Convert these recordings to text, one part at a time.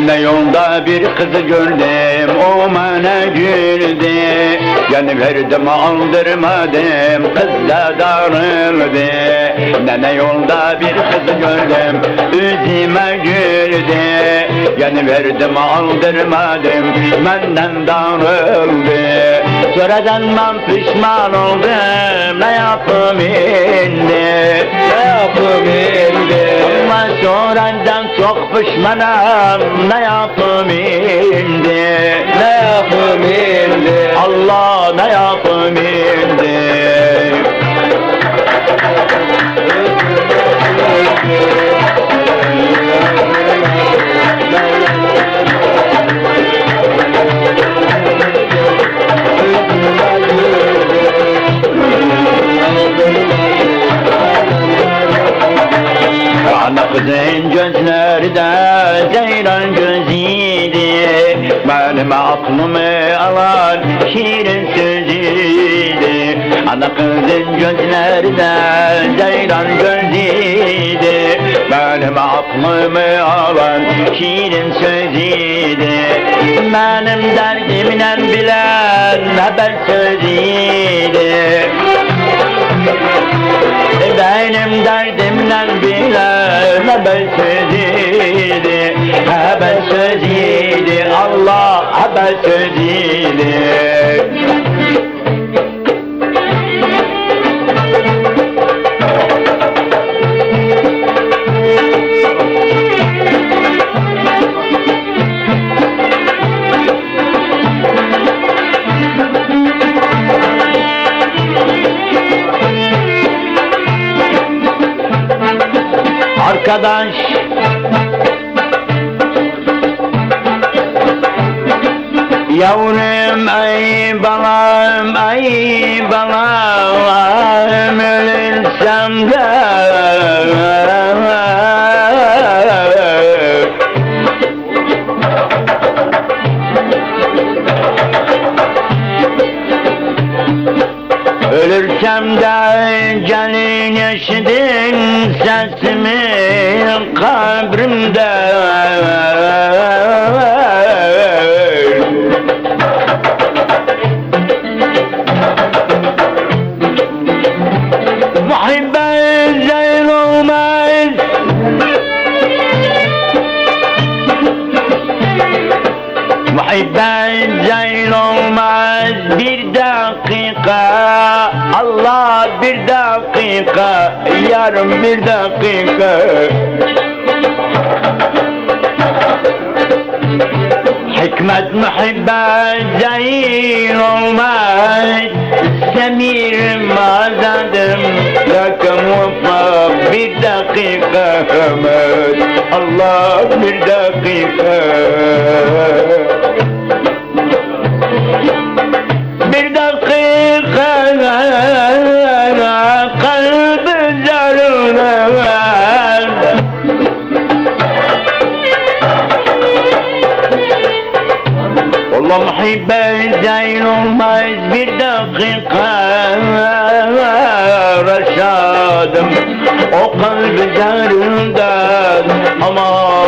Nene yolda bir kızı gördüm o bana güldü. Yani verdim aldırmadım kız da darıldı. Nene yolda bir kızı gördüm üzüme güldü. Yani verdim aldırmadım benden darıldı. Sonradan ben pişman oldum ne yapayım şimdi Ne yapayım şimdi Sonradan çok pişmanım ne yapayım şimdi Ne yapayım şimdi Allah ne yapayım şimdi kızın gözleri de ceylan gözüydü Benim aklımı alan şiirin sözüydü. Ana kızın gözleri de ceylan gözüydü Benim aklımı alan şiirin sözüydü. Benim derdimle bilen haber sözüydü Haber sözüydü Arkadaş Yavrum ay balam ay balam ölürsem de Ölürsem de gelin eşidin sesimi kabrimde Yetmez bir dakika Allah bir dakika Yarım bir dakika. حكمة محبة زين ومال سمير ما زادم لك موفق بالدقيقة مات الله بالدقيقة والله محبة زينه ما يزبي دقيقة رشاد وقلب زار داد أما,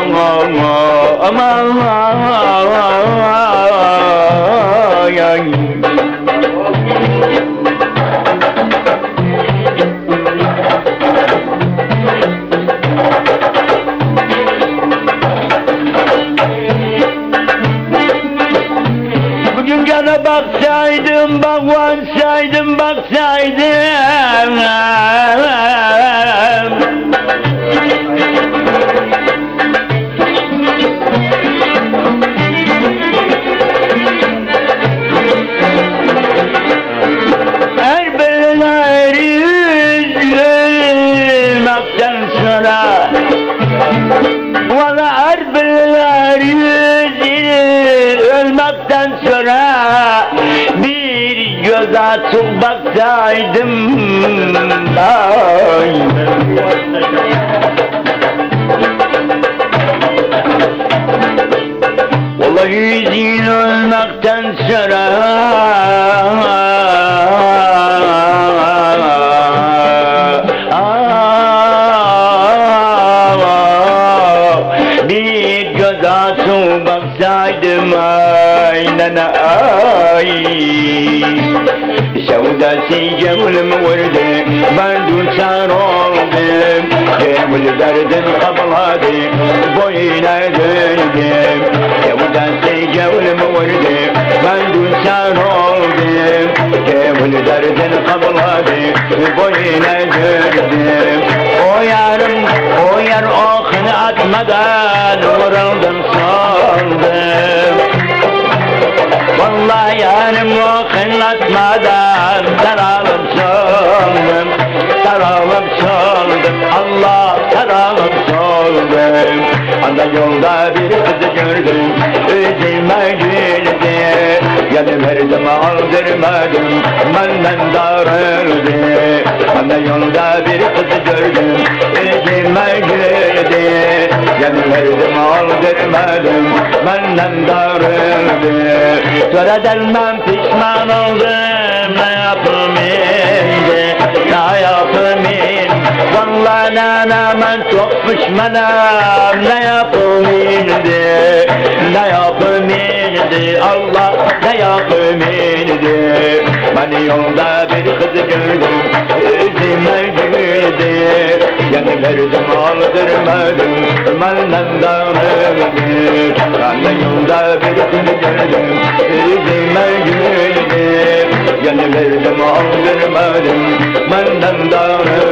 أما, أما Baksaydım, bakvansaydım, baksaydım. Her belanı olmaktan sonra bir göz açıp baksaydım ay. Vallahi yüzün olmaktan sonra Gönül derdin kabladı boyuna döndüm. Sevdası gönlüm vurdu ben duçar oldum. Gönül derdin kabladı boyuna döndüm. O yarım o yar okunu atmadan Allah sarılıp soldum Anda yolda bir kızı gördüm Üzüme güldü Yanı verdim aldırmadım Benden darıldı. Anda yolda bir kızı gördüm Üzüme güldü Yanı verdim aldırmadım Benden darıldı. Sonra derman pişman oldum Ne yapayım Vallahi nanaman çok pişmanım Ne yapayım şimdi Ne yapayım şimdi Allah ne yapayım şimdi Ben yolda bir kızı gördüm Yüzüme güldü Yani verdim aldırmadım Benden darıldı Ben yolda bir kızı gördüm Yüzüme güldü Yani verdim aldırmadım Benden darıldı